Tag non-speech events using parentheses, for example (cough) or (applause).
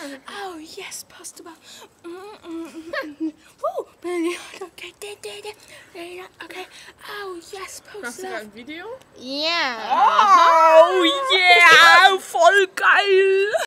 (laughs) Oh, yes, Pastor aber. Mm, mm. Woo, okay, okay. Oh, yes, Pastor post du gerade ein Video? Yeah. Oh, yeah, (laughs) voll geil.